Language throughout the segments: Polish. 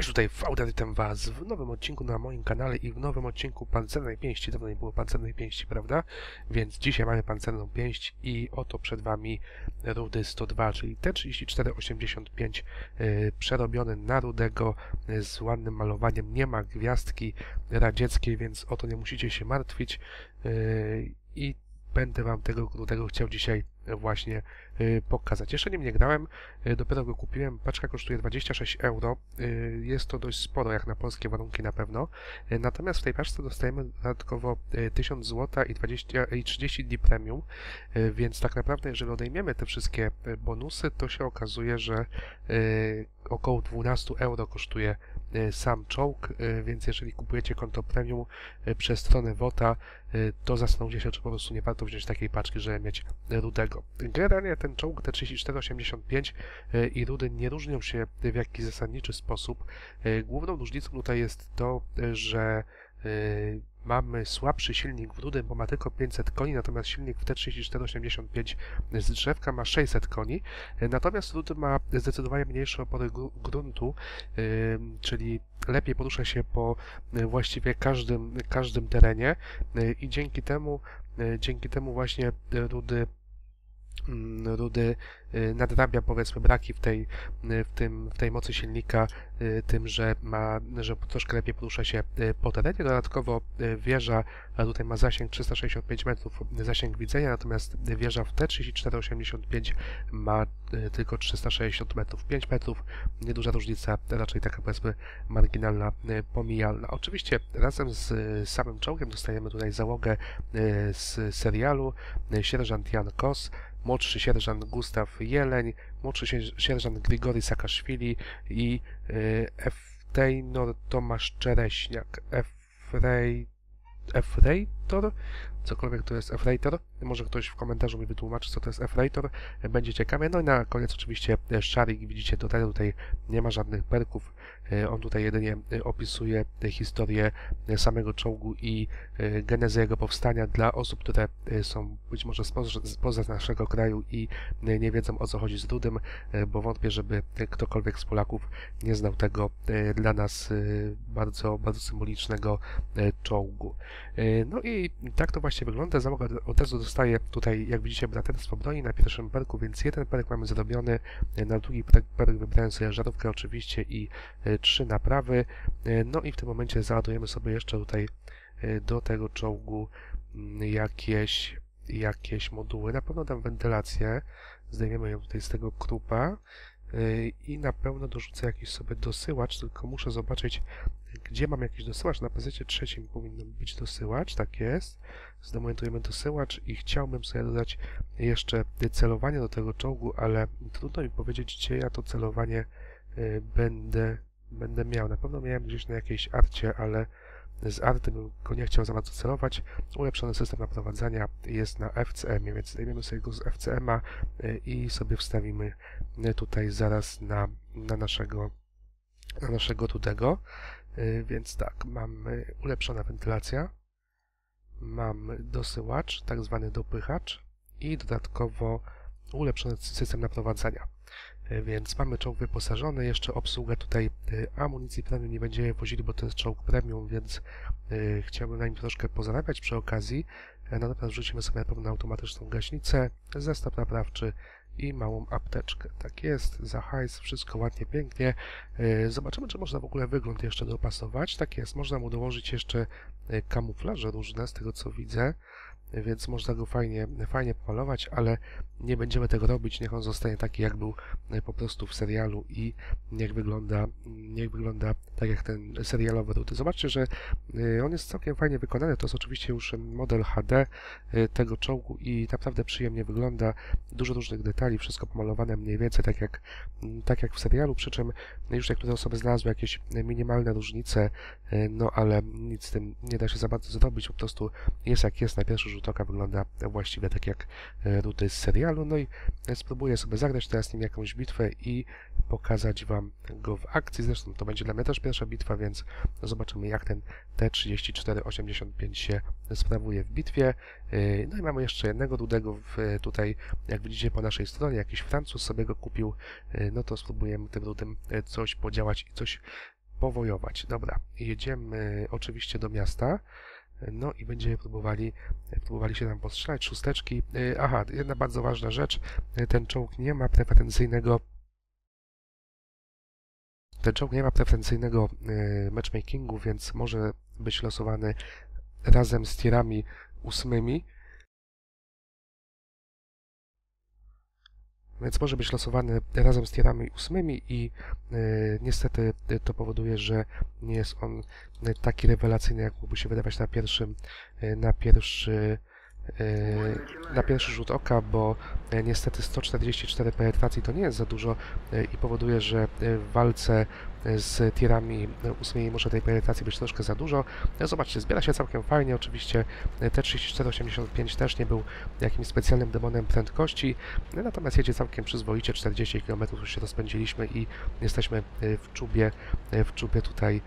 Cześć, tutaj Fauda, witam was w nowym odcinku na moim kanale i w nowym odcinku Pancernej Pięści. Dawno nie było Pancernej Pięści, prawda? Więc dzisiaj mamy Pancerną Pięść i oto przed wami Rudy 102, czyli T3485 yy, przerobiony na Rudego yy, z ładnym malowaniem. Nie ma gwiazdki radzieckiej, więc o to nie musicie się martwić. Yy, I będę wam tego Rudego chciał dzisiaj właśnie y, pokazać. Jeszcze nim nie grałem, y, dopiero go kupiłem. Paczka kosztuje 26 euro. Jest to dość sporo, jak na polskie warunki na pewno. Natomiast w tej paczce dostajemy dodatkowo 1000 zł i, 20, i 30 dni premium, więc tak naprawdę jeżeli odejmiemy te wszystkie bonusy, to się okazuje, że około 12 euro kosztuje sam czołg, więc jeżeli kupujecie konto premium przez stronę WOTA, to zastanówcie się, czy po prostu nie warto wziąć takiej paczki, żeby mieć rudego. Generalnie ten czołg T-3485 e, i Rudy nie różnią się w jakiś zasadniczy sposób. Główną różnicą tutaj jest to, że mamy słabszy silnik w Rudy, bo ma tylko 500 koni, natomiast silnik w T-3485 z drzewka ma 600 koni. Natomiast Rudy ma zdecydowanie mniejsze opory gruntu, czyli lepiej porusza się po właściwie każdym, każdym terenie i dzięki temu, dzięki temu właśnie Rudy rudy y, nadrabia powiedzmy braki w tej, y, w tym, w tej mocy silnika y, tym, że ma, że troszkę lepiej porusza się po terenie. Dodatkowo wieża tutaj ma zasięg 365 metrów zasięg widzenia, natomiast wieża w T3485 ma tylko 360 metrów, 5 metrów, nieduża różnica, raczej taka powiedzmy marginalna, pomijalna. Oczywiście razem z samym czołgiem dostajemy tutaj załogę z serialu, sierżant Jan Kos, młodszy sierżant Gustaw Jeleń, młodszy sierżant Grigory Sakaszwili i y, Eftejnor Tomasz Czereśniak. Efrej... Cokolwiek to jest Efrejtor. Może ktoś w komentarzu mi wytłumaczy, co to jest Efrejtor. Będzie ciekawe. No i na koniec oczywiście Szarik. Widzicie, tutaj, tutaj nie ma żadnych perków. E, on tutaj jedynie e, opisuje historię e, samego czołgu i genezę jego powstania dla osób, które są być może spoza naszego kraju i nie wiedzą o co chodzi z Dudem, bo wątpię, żeby ktokolwiek z Polaków nie znał tego dla nas bardzo, bardzo symbolicznego czołgu. No i tak to właśnie wygląda. Załoga od razu dostaje tutaj, jak widzicie, braterstwo broni na pierwszym perku, więc jeden perk mamy zrobiony, na drugi perk wybrałem sobie żarówkę oczywiście i trzy naprawy. E, no i w tym momencie załadujemy sobie jeszcze tutaj e, do tego czołgu mm, jakieś, jakieś moduły. Na pewno dam wentylację. Zdejmiemy ją tutaj z tego krupa e, i na pewno dorzucę jakiś sobie dosyłacz, tylko muszę zobaczyć, gdzie mam jakiś dosyłacz. Na pezecie trzecim powinien być dosyłacz, tak jest. Zdemontujemy dosyłacz i chciałbym sobie dodać jeszcze celowanie do tego czołgu, ale trudno mi powiedzieć, gdzie ja to celowanie będę będę miał. Na pewno miałem gdzieś na jakiejś arcie, ale z arty bym go nie chciał za bardzo celować. Ulepszony system naprowadzania jest na FCM, więc zdejmiemy sobie go z FCM-a y, i sobie wstawimy y, tutaj zaraz na, na naszego na naszego tudego. Y, więc tak, mamy ulepszona wentylacja, mam dosyłacz, tak zwany dopychacz i dodatkowo ulepszony system naprowadzania. E, więc mamy czołg wyposażony, jeszcze obsługę tutaj amunicji premium nie będziemy wozili, bo to jest czołg premium, więc chciałbym na nim troszkę pozarabiać przy okazji. Natomiast wrzucimy sobie na pewno automatyczną gaśnicę, zestaw naprawczy i małą apteczkę. Tak jest, za hajs, wszystko ładnie, pięknie. Zobaczymy, czy można w ogóle wygląd jeszcze dopasować. Tak jest, można mu dołożyć jeszcze kamuflaże różne, z tego co widzę więc można go fajnie, fajnie pomalować, ale nie będziemy tego robić, niech on zostanie taki jak był e, po prostu w serialu i niech wygląda, niech wygląda tak jak ten serialowy ruty. Zobaczcie, że e, on jest całkiem fajnie wykonany, to jest oczywiście już model HD e, tego czołgu i naprawdę przyjemnie wygląda, dużo różnych detali, wszystko pomalowane mniej więcej tak jak, tak jak w serialu, przy czym już niektóre osoby znalazły jakieś minimalne różnice, no ale nic z tym nie da się za bardzo zrobić, po prostu jest jak jest na pierwszy rzut oka, wygląda właściwie tak jak ruty z serialu. No i spróbuję sobie zagrać teraz nim jakąś bitwę i pokazać Wam go w akcji. Zresztą to będzie dla mnie też pierwsza bitwa, więc zobaczymy jak ten T-3485 się sprawuje w bitwie. Yy, no i mamy jeszcze jednego rudego tutaj, jak widzicie po naszej stronie, jakiś Francuz sobie go kupił. No to spróbujemy tym rudym coś podziałać i coś powojować. Dobra, jedziemy oczywiście do miasta. No i będziemy próbowali, próbowali się tam postrzelać. Szósteczki. Y, Aha, jedna bardzo ważna rzecz. Y, Ten czołg nie ma preferencyjnego ten czołg nie ma preferencyjnego y, matchmakingu, więc może być losowany razem z tierami ósmymi. Więc może być losowany razem z tierami ósmymi i y, niestety y, to powoduje, że nie jest on y, taki rewelacyjny, jak mógłby się wydawać na pierwszym, na pierwszy na pierwszy rzut oka, bo y, niestety 144 penetracji to nie jest za dużo y, i powoduje, że y, w walce z tierami y, ósmymi może tej penetracji być troszkę za dużo. Zobaczcie, zbiera się całkiem fajnie, oczywiście y, T-3485 też nie był jakimś specjalnym demonem prędkości, natomiast jedzie całkiem przyzwoicie, 40 km już się rozpędziliśmy i jesteśmy w czubie, w czubie tutaj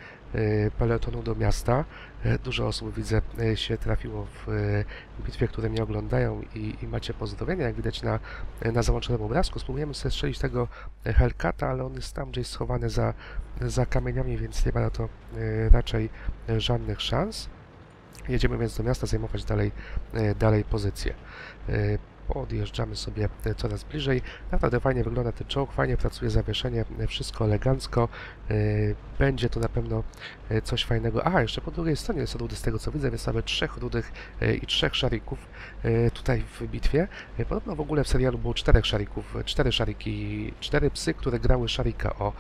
peletonu do miasta. Y, Dużo osób widzę y, się trafiło w bitwie, które mnie oglądają i, i macie pozdrowienia, jak widać na, na załączonym obrazku. Spróbujemy sobie strzelić tego Hellcata, ale on jest tam gdzieś schowany za, za kamieniami, więc nie ma na to raczej żadnych szans. Jedziemy więc do miasta zajmować dalej, dalej pozycję. Podjeżdżamy sobie y, coraz bliżej. Naprawdę fajnie wygląda ten czołg, fajnie pracuje zawieszenie, y, wszystko elegancko. Y, Będzie to na pewno coś fajnego. A, jeszcze po drugiej stronie są rudy z tego co widzę, więc mamy trzech rudych i trzech szarików tutaj w bitwie. Podobno w ogóle w serialu było czterech szarików, cztery szariki, cztery psy, które grały szarika. O,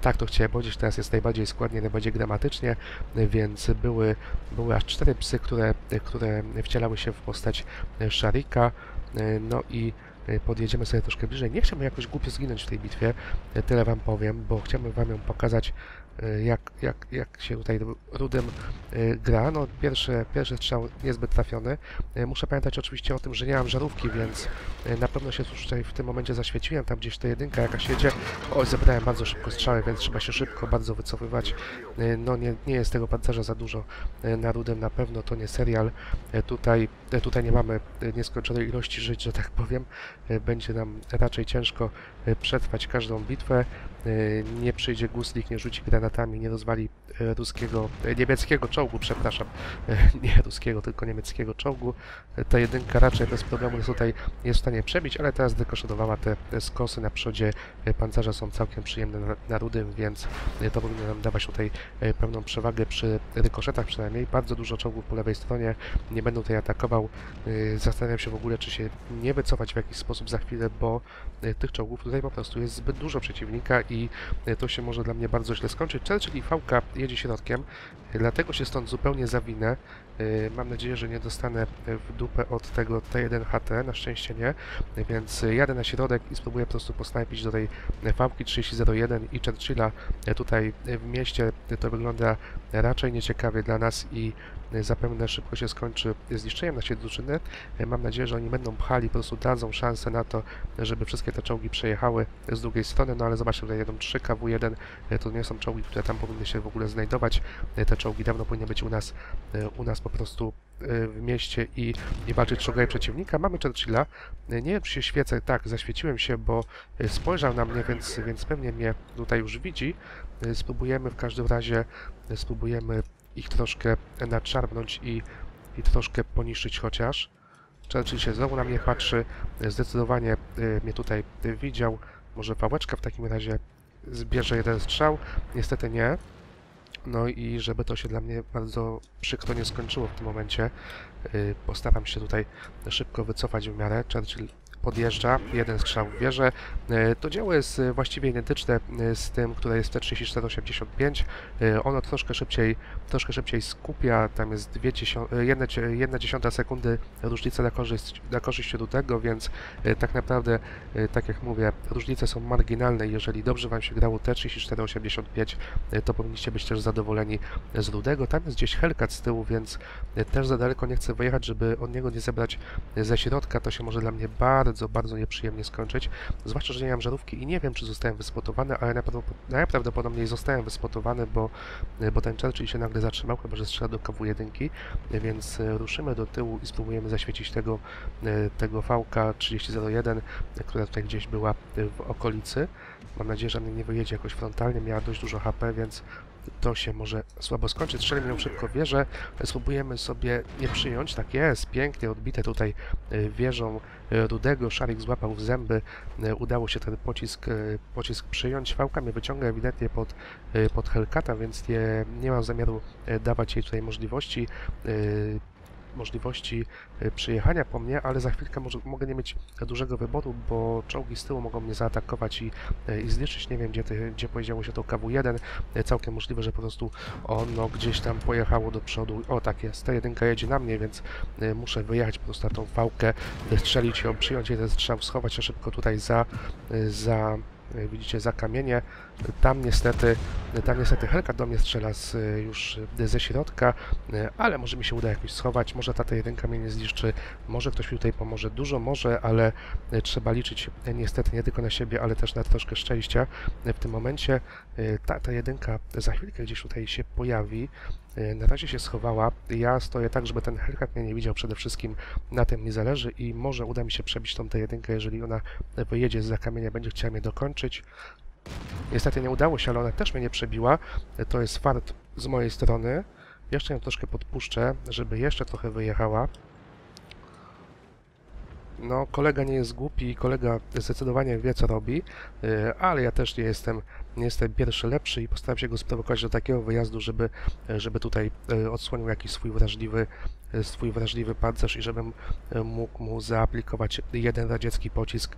tak to chciałem powiedzieć, teraz jest najbardziej składnie, najbardziej gramatycznie, więc były, były aż cztery psy, które, które wcielały się w postać szarika. Y, No i podjedziemy sobie troszkę bliżej. Nie chciałbym jakoś głupio zginąć w tej bitwie, y, tyle wam powiem, bo chciałbym wam ją pokazać, y, jak, jak, jak się tutaj Rudem gra. No, pierwszy, pierwszy strzał niezbyt trafiony. Muszę pamiętać oczywiście o tym, że nie mam żarówki, więc na pewno się tutaj w tym momencie zaświeciłem. Tam gdzieś ta jedynka jakaś jedzie. Oj, zebrałem bardzo szybko strzały, więc trzeba się szybko bardzo wycofywać. No, nie, nie jest tego pancerza za dużo na Rudem, na pewno to nie serial. Tutaj, tutaj nie mamy nieskończonej ilości żyć, że tak powiem. Y, Będzie nam raczej ciężko y, przetrwać każdą bitwę. Y, Nie przyjdzie guslik, nie rzuci granatami, nie rozwali y, ruskiego, y, niemieckiego czołgu, przepraszam. Nie ruskiego, tylko niemieckiego czołgu. Ta jedynka raczej bez problemu jest tutaj jest w stanie przebić, ale teraz dekoszedowała te, skosy na przodzie pancerza są całkiem przyjemne na, na rudym, więc to powinno nam dawać tutaj pewną przewagę przy rykoszetach przynajmniej. Bardzo dużo czołgów po lewej stronie, nie będę tutaj atakował. Zastanawiam się w ogóle, czy się nie wycofać w jakiś sposób za chwilę, bo tych czołgów tutaj po prostu jest zbyt dużo przeciwnika i y, to się może dla mnie bardzo źle skończyć. Churchill i Fałka jedzie środkiem, dlatego się stąd zupełnie zawinę. Y, Mam nadzieję, że nie dostanę w dupę od tego T1HT, na szczęście nie, więc jadę na środek i spróbuję po prostu posnajpić do tej Fałki 3001 i Churchilla. Tutaj w mieście to wygląda raczej nieciekawie dla nas i zapewne szybko się skończy zniszczeniem naszej drużyny. Y, Mam nadzieję, że oni będą pchali, po prostu dadzą szansę na to, żeby wszystkie te czołgi przejechały z drugiej strony, no ale zobaczcie, tutaj jedą 3 KW1, y, to nie są czołgi, które tam powinny się w ogóle znajdować. Y, Te czołgi dawno powinny być u nas, u nas po prostu w mieście i, i walczyć czołgami przeciwnika. Mamy Churchilla. Nie wiem, czy się świecę. Tak, zaświeciłem się, bo spojrzał na mnie, więc, więc pewnie mnie tutaj już widzi. Spróbujemy w każdym razie, spróbujemy ich troszkę nadszarpnąć i, i troszkę poniszczyć chociaż. Churchill się znowu na mnie patrzy. Zdecydowanie y, mnie tutaj widział. Może pałeczka w takim razie zbierze jeden strzał. Niestety nie. No i żeby to się dla mnie bardzo przykro nie skończyło w tym momencie, y, postaram się tutaj szybko wycofać w miarę. Churchill podjeżdża, jeden strzał w wieżę. Y, To dzieło jest y, właściwie identyczne y, z tym, które jest T3485. Y, Ono troszkę szybciej, troszkę szybciej skupia, tam jest dwie dziesią- y, jedna, dzie- jedna dziesiąta sekundy różnica na korzyść, na korzyść rudego, więc tak naprawdę, tak jak mówię, różnice są marginalne. Jeżeli dobrze Wam się grało T3485, y, to powinniście być też zadowoleni z rudego. Tam jest gdzieś Hellcat z tyłu, więc też za daleko nie chcę wyjechać, żeby od niego nie zebrać ze środka. To się może dla mnie bardzo, bardzo nieprzyjemnie skończyć. Zwłaszcza, że nie mam żarówki i nie wiem, czy zostałem wyspotowany, ale najprawdopod- najprawdopodobniej zostałem wyspotowany, bo, y, bo ten Churchill się nagle zatrzymał, chyba że strzela do KW1, y, więc y, ruszymy do tyłu i spróbujemy zaświecić tego, tego VK 3001, y, która tutaj gdzieś była w okolicy. Mam nadzieję, że nie wyjedzie jakoś frontalnie, miała dość dużo HP, więc to się może słabo skończyć. Strzelimy ją szybko wieżę, spróbujemy sobie nie przyjąć, tak jest, pięknie odbite tutaj y, wieżą y, Rudego, Szarik złapał w zęby, y, udało się ten pocisk, pocisk przyjąć. Fałka mnie wyciąga ewidentnie pod, pod Hellcata, więc nie, nie mam zamiaru dawać jej tutaj możliwości możliwości y, przyjechania po mnie, ale za chwilkę może, mogę nie mieć dużego wyboru, bo czołgi z tyłu mogą mnie zaatakować i, y, i zniszczyć. Nie wiem, gdzie, ty, gdzie się to KW-1. Y, Całkiem możliwe, że po prostu ono gdzieś tam pojechało do przodu. O, tak jest. Ta jedynka jedzie na mnie, więc muszę wyjechać po prostu na tą fałkę, strzelić ją, przyjąć jeden strzał, schować się szybko tutaj za, za y, widzicie, za kamienie. Tam niestety, tam niestety Helka do mnie strzela z, y, już ze środka, y, ale może mi się uda jakoś schować, może ta jedynka mnie nie zniszczy, może ktoś mi tutaj pomoże, dużo może, ale trzeba liczyć niestety nie tylko na siebie, ale też na troszkę szczęścia. W tym momencie ta, ta jedynka za chwilkę gdzieś tutaj się pojawi, na razie się schowała, ja stoję tak, żeby ten Hellcat mnie nie widział, przede wszystkim na tym mi zależy i może uda mi się przebić tą tę jedynkę, jeżeli ona wyjedzie z kamienia, będzie chciała mnie dokończyć. Niestety nie udało się, ale ona też mnie nie przebiła. To jest fart z mojej strony. Jeszcze ją troszkę podpuszczę, żeby jeszcze trochę wyjechała. No, kolega nie jest głupi, kolega zdecydowanie wie, co robi, y, ale ja też nie jestem, jestem pierwszy lepszy i postaram się go sprowokować do takiego wyjazdu, żeby, żeby tutaj y, odsłonił jakiś swój wrażliwy, y, swój wrażliwy pancerz i żebym y, mógł mu zaaplikować jeden radziecki pocisk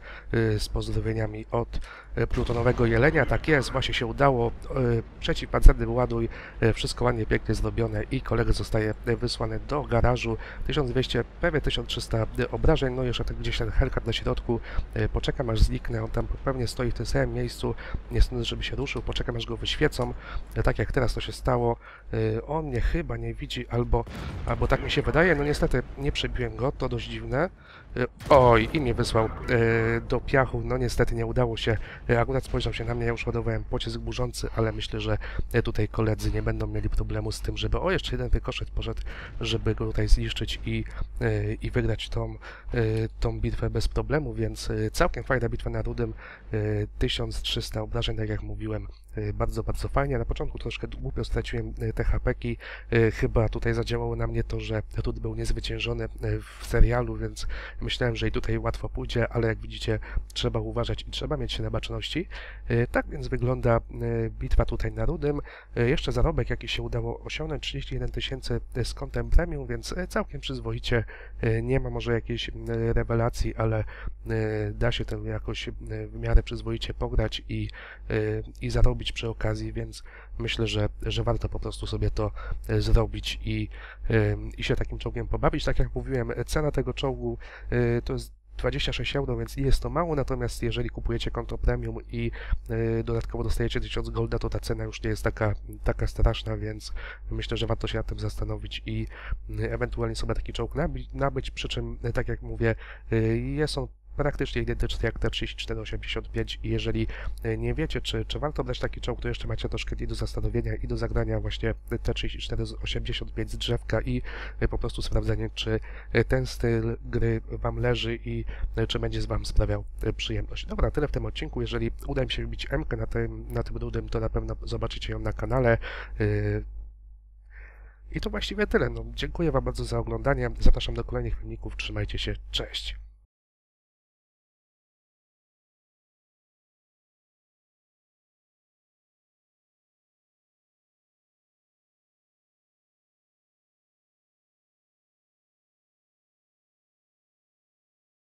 z pozdrowieniami od plutonowego jelenia. Tak jest, właśnie się udało. Przeciwpancerny ładuj, wszystko ładnie, pięknie zrobione i kolega zostaje wysłany do garażu. 1200, prawie 1300 obrażeń, no jeszcze tak gdzieś ten Hellcat na środku. Poczekam aż zniknę, on tam pewnie stoi w tym samym miejscu, nie sądzę, żeby się ruszył. Poczekam aż go wyświecą, y, tak jak teraz to się stało. Y, On mnie chyba nie widzi, albo, albo tak mi się wydaje. No niestety nie przebiłem go, to dość dziwne. Y, Oj, i mnie wysłał y, do piachu. No niestety nie udało się. Y, Akurat spojrzał się na mnie, ja już ładowałem pocisk burzący, ale myślę, że tutaj koledzy nie będą mieli problemu z tym, żeby o jeszcze jeden wykoszet poszedł, żeby go tutaj zniszczyć i, i wygrać tą, tą bitwę bez problemu, więc całkiem fajna bitwa na Rudym. y, 1300 obrażeń, tak jak mówiłem. Y, Bardzo, bardzo fajnie. Na początku troszkę głupio straciłem y, te hapeki. Y, Chyba tutaj zadziałało na mnie to, że Rud był niezwyciężony w serialu, więc myślałem, że i tutaj łatwo pójdzie, ale jak widzicie, trzeba uważać i trzeba mieć się na baczności. Tak więc wygląda bitwa tutaj na Rudym. Jeszcze zarobek, jaki się udało osiągnąć, 31 tysięcy z kontem premium, więc całkiem przyzwoicie. Nie ma może jakiejś rewelacji, ale da się tym jakoś w miarę przyzwoicie pograć i, i zarobić przy okazji, więc myślę, że, że warto po prostu sobie to y, zrobić i, y, i się takim czołgiem pobawić. Tak jak mówiłem, cena tego czołgu y, to jest 26 euro, więc nie jest to mało, natomiast jeżeli kupujecie konto premium i dodatkowo dostajecie 1000 golda, to ta cena już nie jest taka, taka straszna, więc myślę, że warto się nad tym zastanowić i ewentualnie sobie taki czołg nabyć, przy czym, tak jak mówię, jest on praktycznie identyczny jak T3485 i jeżeli y, nie wiecie, czy, czy warto brać taki czołg, to jeszcze macie troszkę i do zastanowienia i do zagrania właśnie T3485 z drzewka i y, po prostu sprawdzenie, czy y, ten styl gry Wam leży i czy będzie z Wam sprawiał przyjemność. Dobra, tyle w tym odcinku. Jeżeli uda mi się wbić M na tym, na tym rudym, to na pewno zobaczycie ją na kanale. I to właściwie tyle. No, dziękuję Wam bardzo za oglądanie. Zapraszam do kolejnych filmików. Trzymajcie się. Cześć.